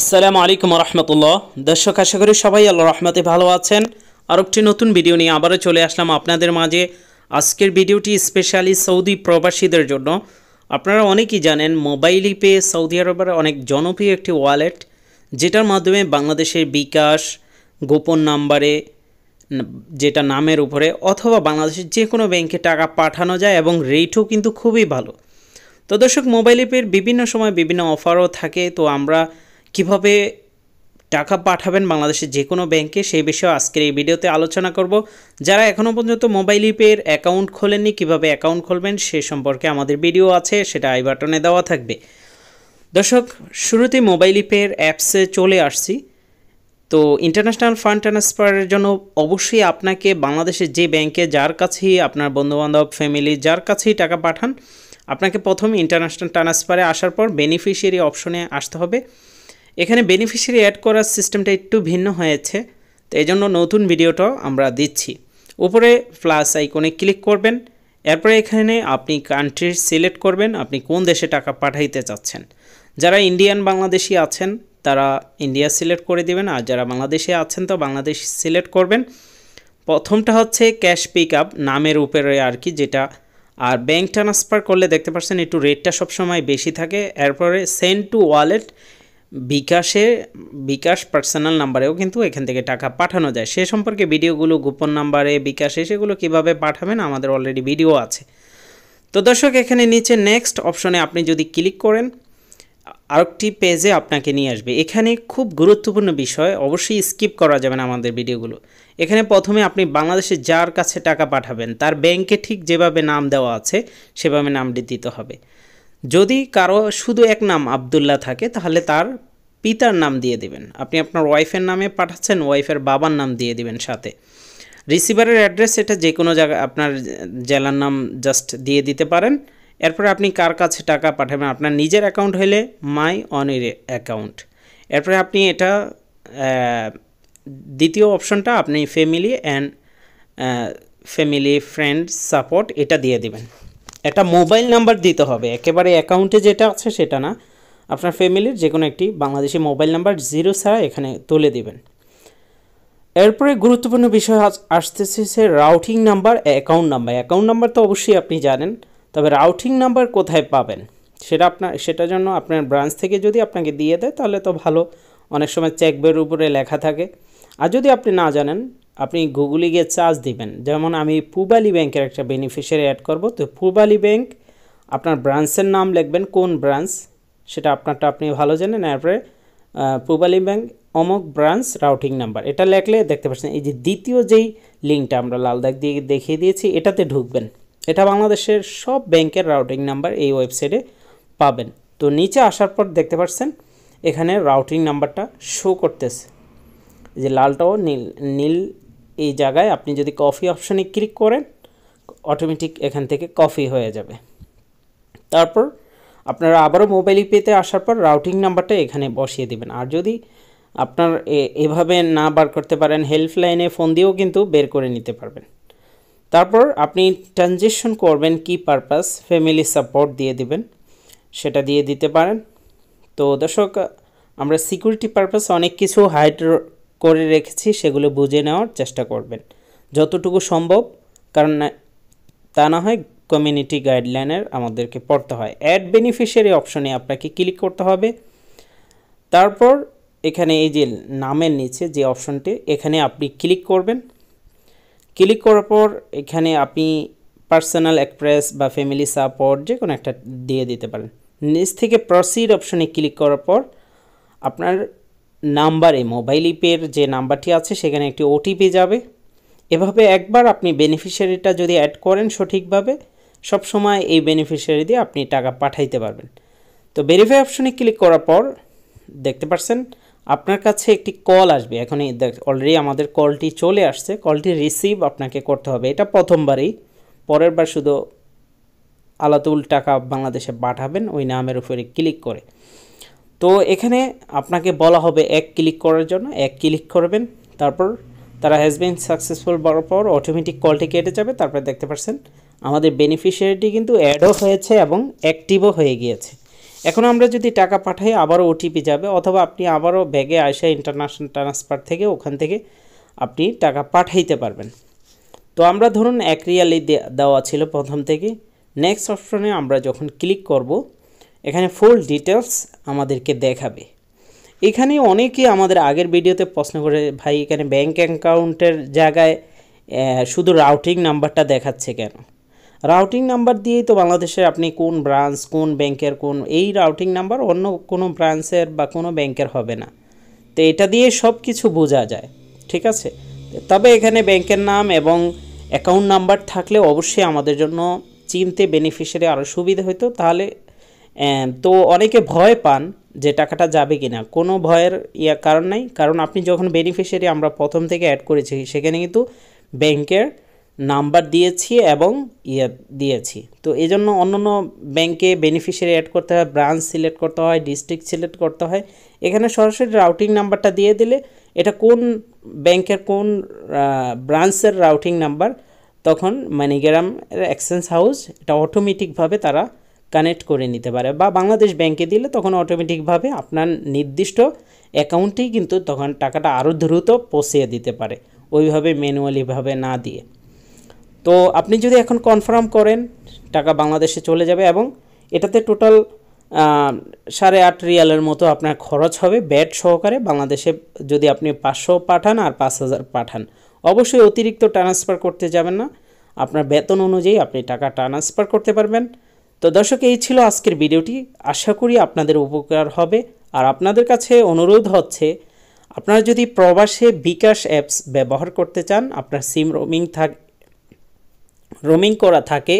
আসসালামু আলাইকুম রহমতুল্লাহ দর্শক, আশা করি সবাই আল্লাহ রহমতে ভালো আছেন। আর একটি নতুন ভিডিও নিয়ে আবারও চলে আসলাম আপনাদের মাঝে। আজকের ভিডিওটি স্পেশালি সৌদি প্রবাসীদের জন্য। আপনারা অনেকেই জানেন মোবাইলই পে সৌদি আরবের অনেক জনপ্রিয় একটি ওয়ালেট, যেটার মাধ্যমে বাংলাদেশের বিকাশ, গোপন নাম্বারে যেটা নামের উপরে, অথবা বাংলাদেশের যে কোনো ব্যাংকে টাকা পাঠানো যায় এবং রেটও কিন্তু খুবই ভালো। তো দর্শক, মোবাইল অ্যাপের বিভিন্ন সময় বিভিন্ন অফারও থাকে। তো আমরা কীভাবে টাকা পাঠাবেন বাংলাদেশের যে কোনো ব্যাংকে, সেই বিষয়ে আজকের এই ভিডিওতে আলোচনা করব। যারা এখনও পর্যন্ত মোবাইল অ্যাপের অ্যাকাউন্ট খোলেননি, কীভাবে অ্যাকাউন্ট খুলবেন, সে সম্পর্কে আমাদের ভিডিও আছে, সেটা আই বাটনে দেওয়া থাকবে। দর্শক শুরুতে মোবাইল অ্যাপের অ্যাপসে চলে আসছি। তো ইন্টারন্যাশনাল ফান্ড ট্রান্সফারের জন্য অবশ্যই আপনাকে বাংলাদেশের যে ব্যাংকে, যার কাছেই আপনার বন্ধুবান্ধব, ফ্যামিলি, যার কাছেই টাকা পাঠান, আপনাকে প্রথম ইন্টারন্যাশনাল ট্রান্সফারে আসার পর বেনিফিশিয়ারি অপশনে আসতে হবে। এখানে বেনিফিশিয়ারি অ্যাড করার সিস্টেমটা একটু ভিন্ন হয়েছে, তো এই জন্য নতুন ভিডিওটাও আমরা দিচ্ছি। উপরে প্লাস আইকনে ক্লিক করবেন, এরপরে এখানে আপনি কান্ট্রি সিলেক্ট করবেন, আপনি কোন দেশে টাকা পাঠাইতে চাচ্ছেন। যারা ইন্ডিয়ান বাংলাদেশি আছেন, তারা ইন্ডিয়া সিলেক্ট করে দিবেন, আর যারা বাংলাদেশে আছেন, তো বাংলাদেশ সিলেক্ট করবেন। প্রথমটা হচ্ছে ক্যাশ পিক আপ নামের উপরে আর কি, যেটা, আর ব্যাংক ট্রান্সফার করলে দেখতে পাচ্ছেন একটু রেটটা সবসময় বেশি থাকে, এরপরে সেন্ড টু ওয়ালেট বিকাশে, বিকাশ পার্সোনাল নাম্বারেও কিন্তু এখান থেকে টাকা পাঠানো যায়। সে সম্পর্কে ভিডিওগুলো গোপন নাম্বারে, বিকাশে সেগুলো কীভাবে পাঠাবেন আমাদের অলরেডি ভিডিও আছে। তো দর্শক, এখানে নিচে নেক্সট অপশনে আপনি যদি ক্লিক করেন, আরেকটি পেজে আপনাকে নিয়ে আসবে। এখানে খুব গুরুত্বপূর্ণ বিষয়, অবশ্যই স্কিপ করা যাবে না আমাদের ভিডিওগুলো এখানে প্রথমে আপনি বাংলাদেশে যার কাছে টাকা পাঠাবেন, তার ব্যাংকে ঠিক যেভাবে নাম দেওয়া আছে, সেভাবে নামটি দিতে হবে। যদি কারও শুধু এক নাম আবদুল্লাহ থাকে, তাহলে তার পিতার নাম দিয়ে দিবেন। আপনি আপনার ওয়াইফের নামে পাঠাচ্ছেন, ওয়াইফের বাবার নাম দিয়ে দিবেন সাথে। রিসিভারের অ্যাড্রেস এটা যে কোনো জায়গায় আপনার জেলার নাম জাস্ট দিয়ে দিতে পারেন। এরপরে আপনি কার কাছে টাকা পাঠাবেন, আপনার নিজের অ্যাকাউন্ট হলে মাই অনির অ্যাকাউন্ট। এরপরে আপনি এটা দ্বিতীয় অপশনটা আপনি family and family friend support এটা দিয়ে দিবেন। একটা মোবাইল নাম্বার দিতে হবে। একেবারে অ্যাকাউন্টে যেটা আছে সেটা না। আপনার ফ্যামিলির যে কোনো একটি বাংলাদেশি মোবাইল নাম্বার জিরো ছাড়া এখানে তুলে দিবেন। এরপরে গুরুত্বপূর্ণ বিষয় আস- আসতেছে সে routing number, account number. Account number তো অবশ্যই আপনি জানেন, তবে রাউটিং নাম্বার কোথায় পাবেন? সেটা আপনার, সেটার জন্য আপনার ব্রাঞ্চ থেকে যদি আপনাকে দিয়ে দেয়, তাহলে তো ভালো। অনেক সময় চেক বইয়ের উপরে লেখা থাকে। আর যদি আপনি না জানেন আপনি গুগলে গিয়ে চার্জ দিবেন। যেমন আমি পূবালি ব্যাংকের একটা বেনিফিশিয়ারি অ্যাড করব। তো পূবালি ব্যাংক, আপনার ব্রাঞ্চের নাম লিখবেন, কোন ব্রাঞ্চ সেটা আপনারটা আপনি ভালো জানেন। এরপরে পূবালী ব্যাংক, অমক ব্রাঞ্চ রাউটিং নাম্বার এটা লেখলে দেখতে পাচ্ছেন, এই যে দ্বিতীয় যেই লিঙ্কটা আমরা লাল দাগ দিয়ে দেখিয়ে দিয়েছি, এটাতে ঢুকবেন। এটা বাংলাদেশের সব ব্যাংকের রাউটিং নাম্বার এই ওয়েবসাইটে পাবেন। তো নিচে আসার পর দেখতে পাচ্ছেন, এখানে রাউটিং নাম্বারটা শো করতেছে। যে লালটাও নীল নীল এই জায়গায় আপনি যদি কফি অপশানে ক্লিক করেন অটোমেটিক এখান থেকে কফি হয়ে যাবে। তারপর আপনারা আবারও মোবাইল পেতে আসার পর রাউটিং নাম্বারটা এখানে বসিয়ে দিবেন। আর যদি আপনার এভাবে না বার করতে পারেন হেল্পলাইনে ফোন দিয়েও কিন্তু বের করে নিতে পারবেন। তারপর আপনি ট্রানজেকশন করবেন কি পারপাস ফ্যামিলি সাপোর্ট দিয়ে দিবেন। সেটা দিয়ে দিতে পারেন। তো দর্শক, আমরা সিকিউরিটি পারপাস অনেক কিছু হাইড করে রেখেছি, সেগুলো বুঝে নেওয়ার চেষ্টা করবেন। যতটুকু সম্ভব, কারণ তা না হয় কমিউনিটি গাইডলাইনের আমাদেরকে পড়তে হয়। অ্যাড বেনিফিশিয়ারি অপশনে আপনাকে ক্লিক করতে হবে। তারপর এখানে এই যে নামের নিচে যে অপশনটি এখানে আপনি ক্লিক করবেন। ক্লিক করার পর এখানে আপনি পার্সোনাল এক্সপ্রেস বা ফ্যামিলি সাপোর্ট যে কোনো একটা দিয়ে দিতে পারেন। নিচ থেকে প্রসিড অপশনে ক্লিক করার পর আপনার নাম্বারে মোবাইল ইপের যে নাম্বারটি আছে, সেখানে একটি ওটিপি যাবে। এভাবে একবার আপনি বেনিফিশিয়ারিটা যদি অ্যাড করেন সঠিকভাবে সব সময় এই বেনিফিশিয়ারি দিয়ে আপনি টাকা পাঠাইতে পারবেন। তো ভেরিফাই অপশনে ক্লিক করার পর, দেখতে পাচ্ছেন আপনার কাছে একটি কল আসবে। এখন এই অলরেডি আমাদের কলটি চলে আসছে। কলটি রিসিভ আপনাকে করতে হবে। এটা প্রথমবারই। পরের বার শুধু আলাতুল টাকা বাংলাদেশে পাঠাবেন, ওই নামের উপরে ক্লিক করে। তো এখানে আপনাকে বলা হবে এক ক্লিক করার জন্য, এক ক্লিক করবেন, তারপর তারা হ্যাজ বিন সাকসেসফুল বলার পর অটোমেটিক কলটি কেটে যাবে, তারপরে দেখতে পাচ্ছেন আমাদের বেনিফিশিয়ারিটি কিন্তু অ্যাডও হয়েছে এবং অ্যাক্টিভও হয়ে গিয়েছে। এখন আমরা যদি টাকা পাঠাই, আবারও ওটিপি যাবে, অথবা আপনি আবারও ব্যাগে আসা ইন্টারন্যাশনাল ট্রান্সফার থেকে, ওখান থেকে আপনি টাকা পাঠাইতে পারবেন। তো আমরা ধরুন এক রিয়ালি দেওয়া ছিল প্রথম থেকে। নেক্সট অপশনে আমরা যখন ক্লিক করব এখানে ফুল ডিটেলস আমাদেরকে দেখাবে। এখানে অনেকেই আমাদের আগের ভিডিওতে প্রশ্ন করে, ভাই, এখানে ব্যাঙ্ক অ্যাকাউন্টের জায়গায় শুধু রাউটিং নাম্বারটা দেখাচ্ছে কেন? রাউটিং নাম্বার দিয়েই তো বাংলাদেশে আপনি কোন ব্রাঞ্চ কোন ব্যাংকের কোন, এই রাউটিং নাম্বার অন্য কোনো ব্রাঞ্চের বা কোনো ব্যাংকের হবে না। তো এটা দিয়ে সব কিছু বোঝা যায়, ঠিক আছে? তবে এখানে ব্যাংকের নাম এবং অ্যাকাউন্ট নাম্বার থাকলে অবশ্যই আমাদের জন্য চিনতে বেনিফিশিয়ারি আরও সুবিধা হতো তাহলে তো অনেকে ভয় পান যে টাকাটা যাবে কি না কোনো ভয়ের ইয়া কারণ নাই। কারণ আপনি যখন বেনিফিশিয়ারি আমরা প্রথম থেকে অ্যাড করেছি, সেখানে কিন্তু ব্যাংকের নাম্বার দিয়েছি এবং ইয়ে দিয়েছি। তো এই জন্য অন্য অন্য ব্যাংকে বেনিফিশিয়ারি অ্যাড করতে হয় ব্রাঞ্চ সিলেক্ট করতে হয় ডিস্ট্রিক্ট সিলেক্ট করতে হয়। এখানে সরাসরি রাউটিং নাম্বারটা দিয়ে দিলে এটা কোন ব্যাংকের কোন ব্রাঞ্চের রাউটিং নাম্বার তখন মানিগ্রাম এক্সচেঞ্জ হাউস এটা অটোমেটিকভাবে তারা কানেক্ট করে নিতে পারে বা বাংলাদেশ ব্যাংকে দিলে তখন অটোমেটিকভাবে আপনার নির্দিষ্ট অ্যাকাউন্টেই কিন্তু তখন টাকাটা আরও দ্রুত পৌঁছিয়ে দিতে পারে। ওইভাবে ম্যানুয়ালিভাবে না দিয়ে। তো আপনি যদি এখন কনফার্ম করেন টাকা বাংলাদেশে চলে যাবে এবং এটাতে টোটাল সাড়ে আট রিয়ালের মতো আপনার খরচ হবে ব্যাট সহকারে বাংলাদেশে যদি আপনি পাঁচশো পাঠান আর পাঁচ হাজার পাঠান। অবশ্যই অতিরিক্ত ট্রান্সফার করতে যাবেন না। আপনার বেতন অনুযায়ী আপনি টাকা ট্রান্সফার করতে পারবেন। তো দর্শক, এই ছিল আজকের ভিডিওটি। আশা করি আপনাদের উপকার হবে। আর আপনাদের কাছে অনুরোধ হচ্ছে, আপনারা যদি প্রবাসে বিকাশ অ্যাপস ব্যবহার করতে চান, আপনার সিম রোমিং থাক, রোমিং করা থাকে,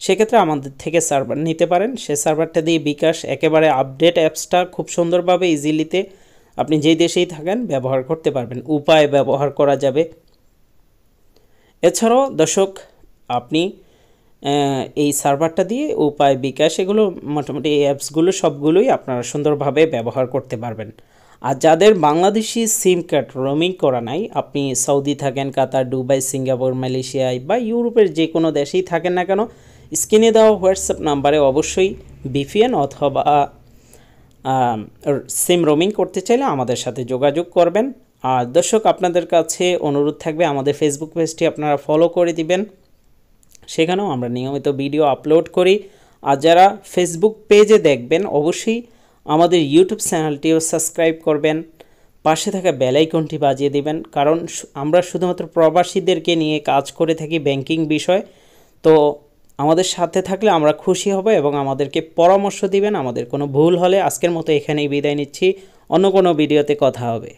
সেক্ষেত্রে আমাদের থেকে সার্ভার নিতে পারেন। সে সার্ভারটা দিয়ে বিকাশ একেবারে আপডেট অ্যাপসটা খুব সুন্দরভাবে, ইজিলিতে আপনি যেই দেশেই থাকেন ব্যবহার করতে পারবেন। উপায় ব্যবহার করা যাবে। এছাড়াও দর্শক, আপনি এই সার্ভারটা দিয়ে, উপায়, বিকাশ, এগুলো মোটামুটি এই অ্যাপসগুলো সবগুলোই আপনারা সুন্দরভাবে ব্যবহার করতে পারবেন। আর যাদের বাংলাদেশি সিম কার্ড রোমিং করা নাই, আপনি সৌদি থাকেন, কাতার, দুবাই, সিঙ্গাপুর মালয়েশিয়ায় বা ইউরোপের যে কোনো দেশেই থাকেন না কেন, স্ক্রিনে দেওয়া হোয়াটসঅ্যাপ নাম্বারে অবশ্যই বিপিএন অথবা সিম রোমিং করতে চাইলে আমাদের সাথে যোগাযোগ করবেন। আর দর্শক, আপনাদের কাছে অনুরোধ থাকবে, আমাদের ফেসবুক পেজটি আপনারা ফলো করে দিবেন। সেখানেও আমরা নিয়মিত ভিডিও আপলোড করি। আর যারা ফেসবুক পেজে দেখবেন, অবশ্যই আমাদের ইউটিউব চ্যানেলটিও সাবস্ক্রাইব করবেন। পাশে থাকা বেলাইকনটি বাজিয়ে দিবেন। কারণ আমরা শুধুমাত্র প্রবাসীদেরকে নিয়ে কাজ করে থাকি ব্যাংকিং বিষয়। তো আমাদের সাথে থাকলে আমরা খুশি হব এবং আমাদেরকে পরামর্শ দিবেন। আমাদের কোনো ভুল হলে আজকের মতো এখানেই বিদায় নিচ্ছি। অন্য কোনো ভিডিওতে কথা হবে।